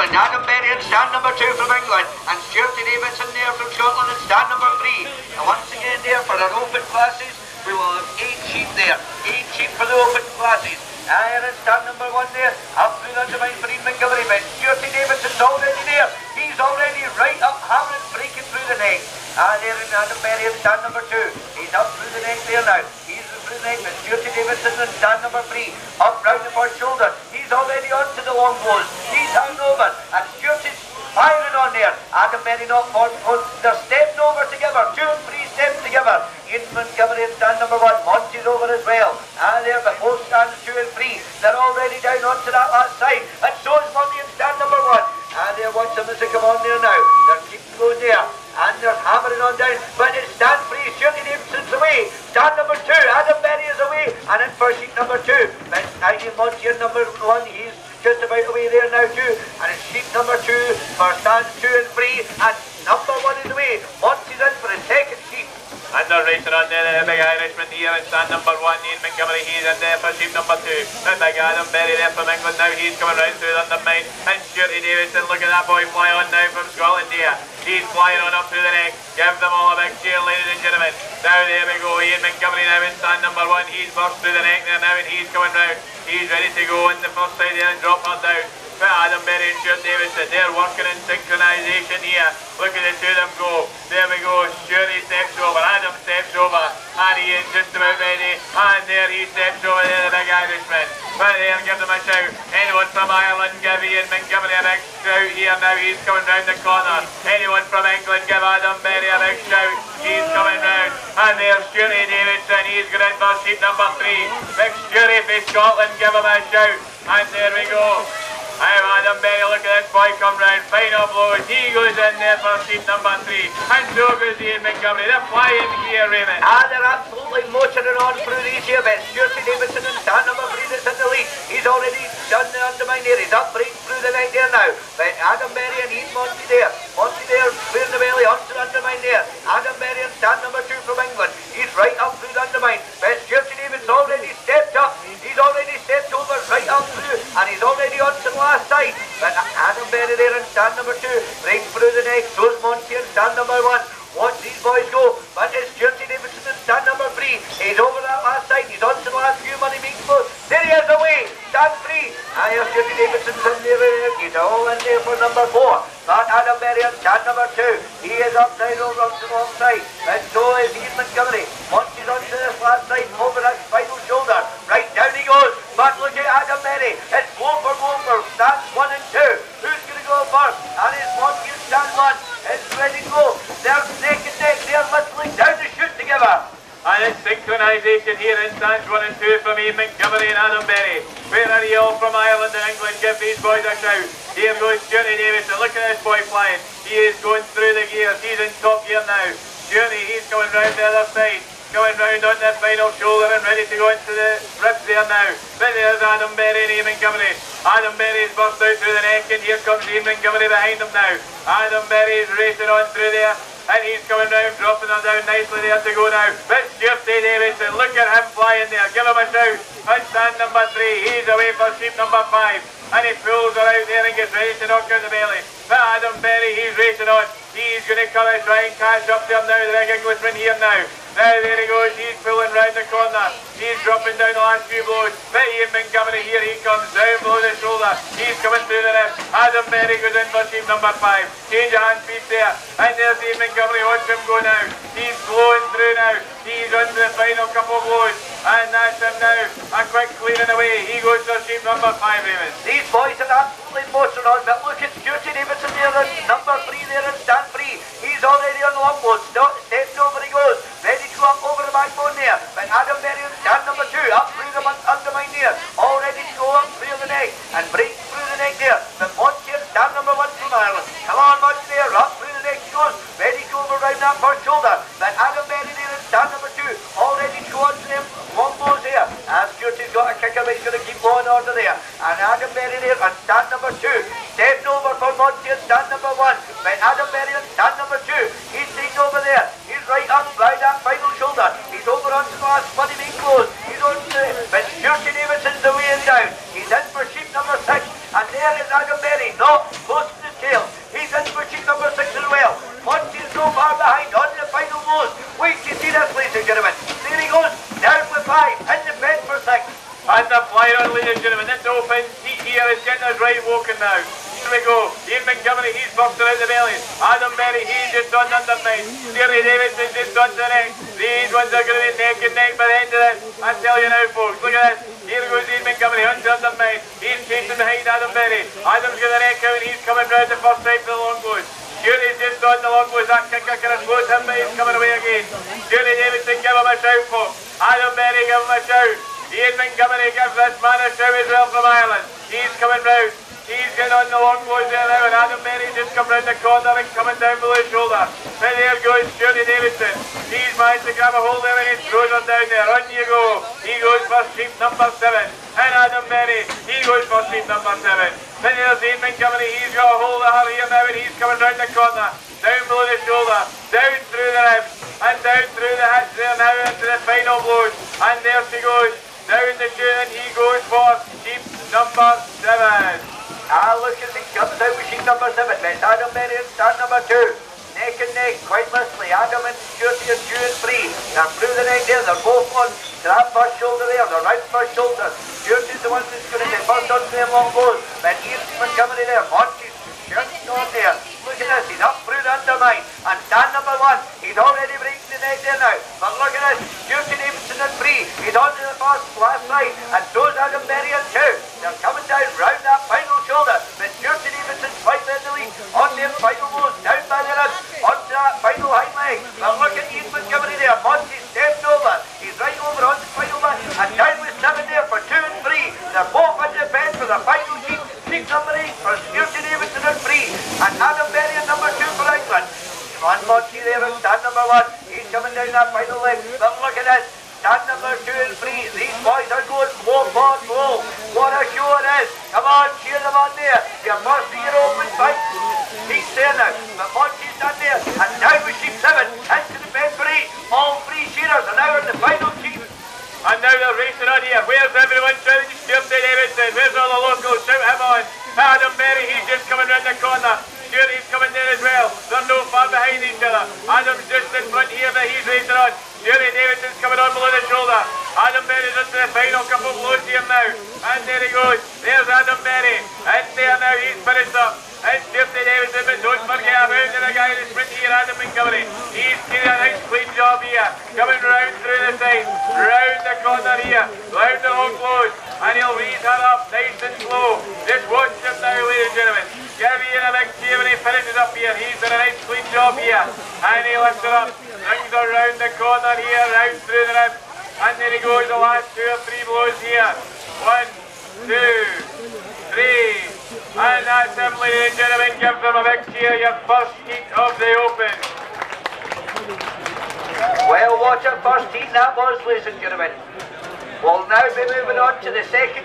England. Adam Berry in stand number two from England. And Stuart Davidson there from Scotland in stand number three. And once again there for our open classes, we will have eight sheep there. Eight sheep for the open classes. Iron and stand number one there. Up through the undermine for Ian Montgomery. But Stuart Davidson's already there. He's already right up, hammering, breaking through the neck. And there in Adam Berry in stand number two. He's up through the neck there now. He's through the neck. But Stuart Davidson in stand number three. Up round the first shoulder. He's already onto the long blows. He's hung over. And Stuart is firing on there. Adam Berry not for, for they're stepping over together. Two and three steps together. Ian Montgomery in stand number one. Monty's over as well. And there the both stands two and three. They're already down onto that last side. And so is Monty in stand number one. And they're watching as they come on there now. They're keeping going there. And they're hammering on down. But it's stand three. Stuarty Davidson's away. Stand number two. Adam Berry is away. And in for sheet number two. Ian Monty in number one. He's just about away there now too. And it's sheet number two for stand two and three. And And they're racing on there, the big Irishman here in stand number one, Ian Montgomery, he's in there for sheep number two. The big Adam Berry there from England now, he's coming round through the undermine. And Stuarty Davidson, look at that boy fly on now from Scotland here. He's flying on up through the neck. Give them all a big cheer, ladies and gentlemen. Now there we go, Ian Montgomery now in stand number one. He's burst through the neck there now and he's coming round. He's ready to go in the first side there and drop her down. But Adam Berry and Stuart Davidson, they're working in synchronisation here. Look at the two of them go. There we go. Stuarty steps Adam steps over, and he is just about ready. And there he steps over there, the big Irishman. But there, give them a shout. Anyone from Ireland, give Ian Montgomery a big shout here now. He's coming round the corner. Anyone from England, give Adam Berry a big shout. He's coming round. And there's Stuarty Davidson. He's going in for seat number three. Big Stuarty for Scotland, give him a shout. And there we go. I'm Adam Berry, look at this boy come round, final blows, he goes in there for seat number three, and so goes Ian Montgomery, they're flying here Raymond. Ah, they're absolutely motoring on through these here bits. Stuarty Davidson and stand number three that's in the lead. He's already done the undermine there. He's up breaking through the night there now. But Adam Berry and Ian Monty there. Monty there, clearing the belly onto the undermine there. Adam Berry and stand number two from England. He's right up through the undermine. But Stuarty Davidson's already stepped up. He's already stepped over right up through. And he's already onto the last side. But Adam Berry there in stand number two. Breaking through the neck. So's Monty in stand number one. Watch these boys go. But it's Stuarty Davidson in stand number three. He's over that last side. He's on to the last few money making moves. There he is away. Stand three. Ah, and here's Stuarty Davidson's in there. He's all in there for number four. But Adam Berry on stand number two. He is upside over on the wrong side. And so is Ian Montgomery. Once he's onto this last side, over that final shoulder. Right down he goes. But look at Adam Berry. It's go for go for stands one and two. Who's going to go first? And it's Monty in stand one. It's ready to go. They're neck and neck. They're literally down the chute together. And synchronisation here in stands one and two from Ian Montgomery and Adam Berry. Where are you all from Ireland and England? Give these boys a shout. Here goes Stuarty Davidson. Look at this boy flying. He is going through the gears. He's in top gear now. Stuarty, he's coming round the other side. Going round on the final shoulder and ready to go into the ribs there now. But there's Adam Berry and Ian Montgomery. Adam Berry's burst out through the neck and here comes Ian Montgomery behind him now. Adam Berry's racing on through there. And he's coming round, dropping them down nicely there to go now. But Stuarty Davidson, look at him flying there. Give him a shout. And stand number three, he's away for sheep number five. And he pulls her out there and gets ready to knock out the belly. But Adam Berry, he's racing on. He's going to come and try and catch up to him now, the Englishman here now. Now there he goes, he's pulling round the corner. He's dropping down the last few blows. But Ian Montgomery here, he comes down below the shoulder. He's coming through the ribs. Adam Berry goes in for sheep number five. Change of hand speed there. And there's Ian Montgomery, watch him go now. He's blowing through now. He's on the final couple of blows. And that's him now. A quick clearing away. He goes for sheep number five, Raymond. These boys are absolutely motoring on, but look at Stuarty Davidson there in number three there in stand three. He's already on the long blows. Steps over he goes. Ready to go up over the backbone there. But Adam Berry in stand number two. Up through the undermine there. All ready to go up through the neck. And break through the Monty in stand number one from Ireland. Come on, Monty there. Up through the he goes. Ready to go over round that first shoulder. But Adam Berry there in stand number two. All ready to go on to them. Long blows there. And Stuarty's got a kicker, but he's going to keep and order there. And Adam Berry there on stand number two. Stepping over for Monty on stand number one. But Adam Berry on stand number two. He's taking over there. He's right up by that final shoulder. He's over onto the last money being closed. He's on to but Stuarty Davidson's the way and down. He's in for sheep number six. And there is Adam Berry. Not close open heat here is getting us right walking now. Here we go. Ian Montgomery, he's boxing out the belly. Adam Berry, he's just on underneath. Jerry Davidson just on the neck. These ones are going to be neck and neck by the end of it. I tell you now, folks. Look at this. Here goes Ian Montgomery, on underneath. He's chasing behind Adam Berry. Adam's got the neck out and he's coming round the first time for the long goes. Jury's just on the long goes. That kicker can slowed him, but he's coming away again. Jury Davidson, give him a shout, folks. Adam Berry, give him a shout. Ian Montgomery gives this man a shout as well from Ireland. He's coming round. He's getting on the long boys there now, and Adam Berry just come round the corner and coming down below his shoulder. And there goes Stuart Davidson. He's managed to grab a hold it and throws him down there. On you go. He goes for sheep number seven. And Adam Berry, he goes for sheep number seven. Then there's Ian Montgomery. He's got a hold of her here now, and he's coming round the corner. Down below the shoulder. Down through the ribs. And down through the hips there now into the final blows. And there she goes. Down the and he goes for sheep number seven. Ah, look as he comes out with sheep number seven. That's Adam Berry in start number two. Neck and neck, quite literally. Adam and Stuart are two and three. They're through the neck there. They're both on that first shoulder there. They're right first shoulder. Stuart is the one that's going to get first onto them long goes. But Ian Montgomery there. Monty's just on there. Look at this. He's up through the undermine. And stand number one. He's already breaking the neck there now. But look at this. Stuart Davidson at three. He's on to the first last side. And so's Adam Berry at two. They're coming down round that final shoulder. But Stuart Davidson's fighting in the lead. On their final moves. Down by the ribs. Onto that final hind leg. But look at Ian Montgomery there. Monty stepped over. He's right over on the final leg. And down with seven there for two and three. They're both the bench for the final sheet. Sheet number eight for Stuart Davidson at three. And Adam Berry at number two for England. One Monty there in stand number one. Final leg. But look at this. Stand number two and three. These boys are going blow for blow. What a show it is. Come on, cheer them on there. Your first year open fight. He's there now. But Monty's done there. And down with sheep seven. Into the bed for eight. All three shearers are now in the final sheep. And now they're racing on here. Where's everyone shouting Stuart Davidson? Where's all the locals? Shout him on. Adam Berry, he's just coming round the corner. Stuart, he's there as well. They're no far behind each other. Adam's just in front here, but he's racing on. Stuart Davidson's coming on below the shoulder. Adam Berry's into the final couple of blows here now. And there he goes. There's Adam Berry. And there now, he's finished up. And Stuart Davidson, but don't forget about the guy that's sprint here, Adam Montgomery. He's doing a nice clean job here. Coming round through the side, round the corner here, round the long close. And he'll read her up nice and slow. Just watch him now, ladies and gentlemen. Give Ian a big cheer when he finishes up here. He's done a nice clean job here. And he lifts her up, brings her round the corner here, round through the ribs. And there he goes, the last two or three blows here. One, two, three. And that's him, ladies and gentlemen. Give them a big cheer. Your first heat of the Open. Well, watch it first heat that was, ladies and gentlemen. We'll now be moving on to the second